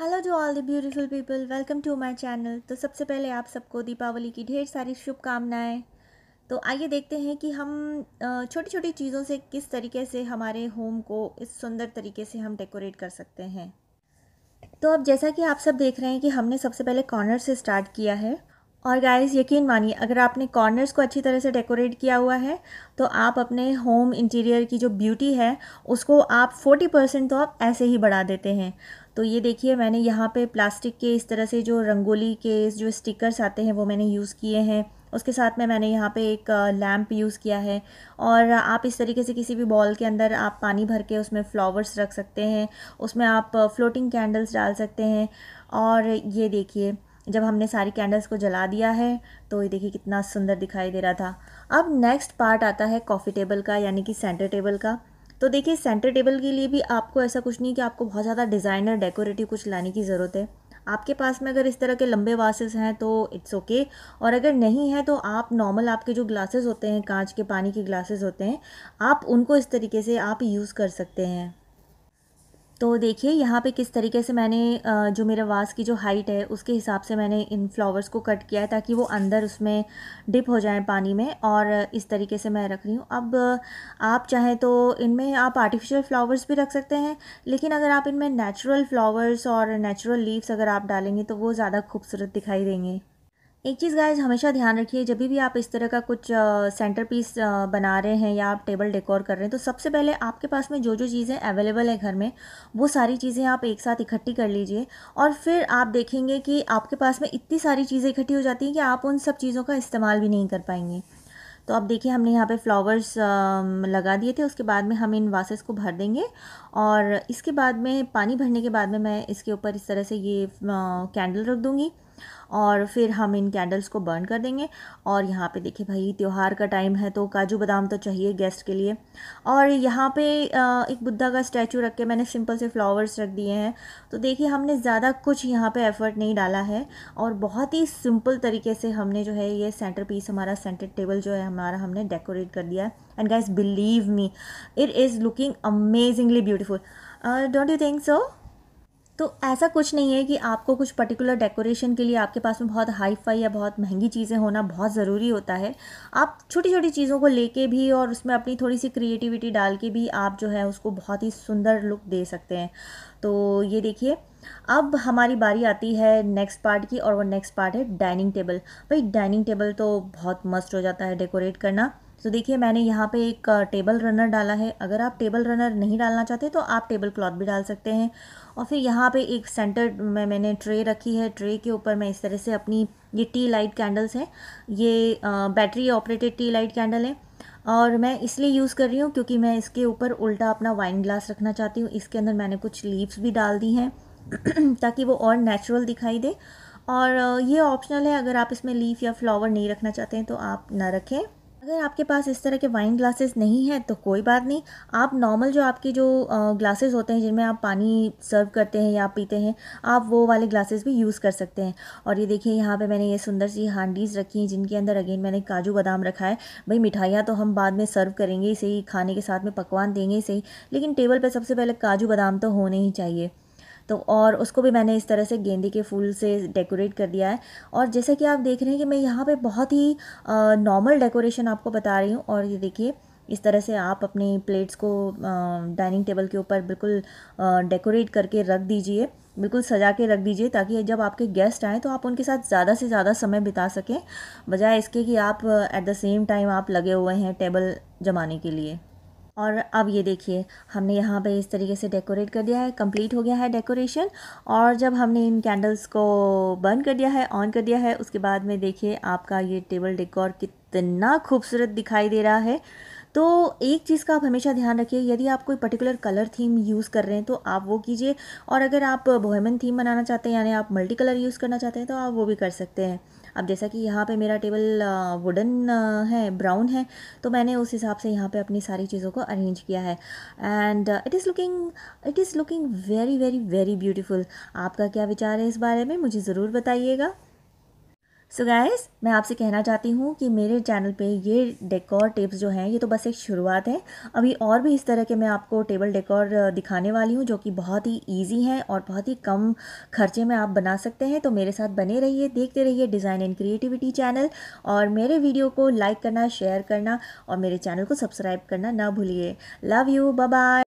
Hello to all the beautiful people welcome to my channel तो सबसे पहले आप सबको दीपावली की ढेर सारी शुभकामनाएँ। तो आइए देखते हैं कि हम छोटी छोटी चीज़ों से किस तरीके से हमारे होम को इस सुंदर तरीके से हम डेकोरेट कर सकते हैं। तो अब जैसा कि आप सब देख रहे हैं कि हमने सबसे पहले कॉर्नर से स्टार्ट किया है। और गाइस यकीन मानिए, अगर आपने कॉर्नर्स को अच्छी तरह से डेकोरेट किया हुआ है तो आप अपने होम इंटीरियर की जो ब्यूटी है, उसको आप 40 परसेंट तो आप ऐसे ही बढ़ा देते हैं। तो ये देखिए, मैंने यहाँ पे प्लास्टिक के इस तरह से जो रंगोली के जो स्टिकर्स आते हैं, वो मैंने यूज़ किए हैं। उसके साथ में मैंने यहाँ पे एक लैम्प यूज़ किया है। और आप इस तरीके से किसी भी बॉल के अंदर आप पानी भर के उसमें फ्लावर्स रख सकते हैं। उसमें आप फ्लोटिंग कैंडल्स डाल सकते हैं। और ये देखिए जब हमने सारी कैंडल्स को जला दिया है तो ये देखिए कितना सुंदर दिखाई दे रहा था। अब नेक्स्ट पार्ट आता है कॉफ़ी टेबल का, यानी कि सेंटर टेबल का। तो देखिए सेंटर टेबल के लिए भी आपको ऐसा कुछ नहीं कि आपको बहुत ज़्यादा डिज़ाइनर डेकोरेटिव कुछ लाने की ज़रूरत है। आपके पास में अगर इस तरह के लंबे वासेस हैं तो इट्स ओके okay. और अगर नहीं है तो आप नॉर्मल आपके जो ग्लासेस होते हैं, कांच के पानी के ग्लासेस होते हैं, आप उनको इस तरीके से आप यूज़ कर सकते हैं। तो देखिए, यहाँ पे किस तरीके से मैंने जो मेरा वास की जो हाइट है, उसके हिसाब से मैंने इन फ्लावर्स को कट किया है ताकि वो अंदर उसमें डिप हो जाए पानी में और इस तरीके से मैं रख रही हूँ। अब, आप चाहें तो इनमें आप आर्टिफिशियल फ्लावर्स भी रख सकते हैं, लेकिन अगर आप इनमें नेचुरल फ्लावर्स और नेचुरल लीव्स अगर आप डालेंगे तो वो ज़्यादा खूबसूरत दिखाई देंगे। एक चीज़ गाइज़ हमेशा ध्यान रखिए, जब भी आप इस तरह का कुछ सेंटर पीस बना रहे हैं या आप टेबल डेकोर कर रहे हैं तो सबसे पहले आपके पास में जो जो चीज़ें अवेलेबल है घर में, वो सारी चीज़ें आप एक साथ इकट्ठी कर लीजिए और फिर आप देखेंगे कि आपके पास में इतनी सारी चीज़ें इकट्ठी हो जाती हैं कि आप उन सब चीज़ों का इस्तेमाल भी नहीं कर पाएँगे। तो अब देखिए, हमने यहाँ पे फ्लावर्स लगा दिए थे, उसके बाद में हम इन वासेस को भर देंगे और इसके बाद में, पानी भरने के बाद में मैं इसके ऊपर इस तरह से ये कैंडल रख दूँगी। और फिर हम इन कैंडल्स को बर्न कर देंगे। और यहाँ पे देखिए भाई, त्यौहार का टाइम है तो काजू बादाम तो चाहिए गेस्ट के लिए। और यहाँ पे एक बुद्धा का स्टैचू रख के मैंने सिंपल से फ्लावर्स रख दिए हैं। तो देखिए, हमने ज़्यादा कुछ यहाँ पे एफर्ट नहीं डाला है। और बहुत ही सिंपल तरीके से हमने जो है ये सेंटर पीस हमारा सेंटर टेबल जो है, हमारा हमने डेकोरेट कर दिया है। And guys believe me it is looking amazingly beautiful don't you think so तो ऐसा कुछ नहीं है कि आपको कुछ पर्टिकुलर डेकोरेशन के लिए आपके पास में बहुत हाई फाई या बहुत महँगी चीज़ें होना बहुत ज़रूरी होता है। आप छोटी छोटी चीज़ों को लेके भी और उसमें अपनी थोड़ी सी क्रिएटिविटी डाल के भी आप जो है उसको बहुत ही सुंदर लुक दे सकते हैं। तो ये देखिए, अब हमारी बारी आती है नेक्स्ट पार्ट की और वो नेक्स्ट पार्ट है डाइनिंग टेबल भाई डाइनिंग टेबल तो बहुत मस्त हो जाता है डेकोरेट करना। तो देखिए, मैंने यहाँ पे एक टेबल रनर डाला है। अगर आप टेबल रनर नहीं डालना चाहते तो आप टेबल क्लॉथ भी डाल सकते हैं। और फिर यहाँ पे एक सेंटर में, मैंने ट्रे रखी है। ट्रे के ऊपर मैं इस तरह से अपनी ये टी लाइट कैंडल्स हैं। ये battery operated tea light candle है। और मैं इसलिए यूज़ कर रही हूँ क्योंकि मैं इसके ऊपर उल्टा अपना वाइन ग्लास रखना चाहती हूँ। इसके अंदर मैंने कुछ लीव्स भी डाल दी हैं, ताकि वो और नेचुरल दिखाई दे। और ये ऑप्शनल है। अगर आप इसमें लीफ या फ्लावर नहीं रखना चाहते हैं तो आप ना रखें। अगर आपके पास इस तरह के वाइन ग्लासेस नहीं है तो कोई बात नहीं। आप नॉर्मल जो आपके जो ग्लासेस होते हैं, जिनमें आप पानी सर्व करते हैं या पीते हैं, आप वो वाले ग्लासेस भी यूज़ कर सकते हैं। और ये देखिए, यहाँ पे मैंने ये सुंदर सी हांडीज़ रखी हैं, जिनके अंदर अगेन मैंने काजू बादाम रखा है। भाई, मिठाइयाँ तो हम बाद में सर्व करेंगे, इसे ही खाने के साथ में पकवान देंगे, इसे ही। लेकिन टेबल पर सबसे पहले काजू बादाम तो होने ही चाहिए। तो और उसको भी मैंने इस तरह से गेंदे के फूल से डेकोरेट कर दिया है। और जैसे कि आप देख रहे हैं कि मैं यहाँ पे बहुत ही नॉर्मल डेकोरेशन आपको बता रही हूँ। और ये देखिए, इस तरह से आप अपनी प्लेट्स को डाइनिंग टेबल के ऊपर बिल्कुल डेकोरेट करके रख दीजिए। बिल्कुल सजा के रख दीजिए ताकि जब आपके गेस्ट आएँ तो आप उनके साथ ज़्यादा से ज़्यादा समय बिता सकें, बजाय इसके कि आप एट द सेम टाइम आप लगे हुए हैं टेबल जमाने के लिए। और अब ये देखिए, हमने यहाँ पे इस तरीके से डेकोरेट कर दिया है कंप्लीट हो गया है डेकोरेशन और जब हमने इन कैंडल्स को बंद कर दिया है ऑन कर दिया है, उसके बाद में देखिए आपका ये टेबल डेकोर कितना खूबसूरत दिखाई दे रहा है। तो एक चीज़ का आप हमेशा ध्यान रखिए, यदि आप कोई पर्टिकुलर कलर थीम यूज़ कर रहे हैं तो आप वो कीजिए। और अगर आप बोहेमन थीम बनाना चाहते हैं, यानी आप मल्टी कलर यूज़ करना चाहते हैं तो आप वो भी कर सकते हैं। अब जैसा कि यहाँ पे मेरा टेबल वुडन है ब्राउन है तो मैंने उस हिसाब से यहाँ पे अपनी सारी चीज़ों को अरेंज किया है। And it is looking it is looking very very very beautiful आपका क्या विचार है इस बारे में, मुझे ज़रूर बताइएगा। सो so गाइस मैं आपसे कहना चाहती हूँ कि मेरे चैनल पे ये डेकोर टिप्स जो हैं, ये तो बस एक शुरुआत है। अभी और भी इस तरह के मैं आपको टेबल डेकोर दिखाने वाली हूँ जो कि बहुत ही इजी हैं और बहुत ही कम खर्चे में आप बना सकते हैं। तो मेरे साथ बने रहिए, देखते रहिए डिज़ाइन एंड क्रिएटिविटी चैनल और मेरे वीडियो को लाइक करना शेयर करना और मेरे चैनल को सब्सक्राइब करना ना भूलिए। Love you bye